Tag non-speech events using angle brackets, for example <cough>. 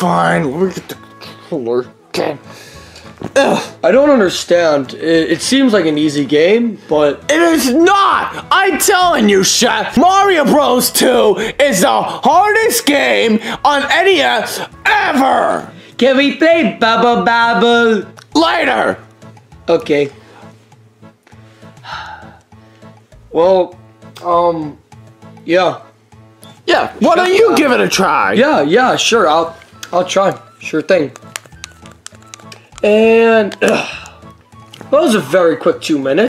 Fine, let me get the controller. Okay. Ugh, I don't understand. It, it seems like an easy game, but It is not! I'm telling you, Chef! Mario Bros. 2 is the hardest game on NES ever! Can we play Bubble Bobble? Later! okay. Well, um, yeah, Yeah, why don't you give it a try? yeah, yeah, sure. I'll, I'll try. Sure thing. And ugh, <clears throat> that was a very quick two minutes.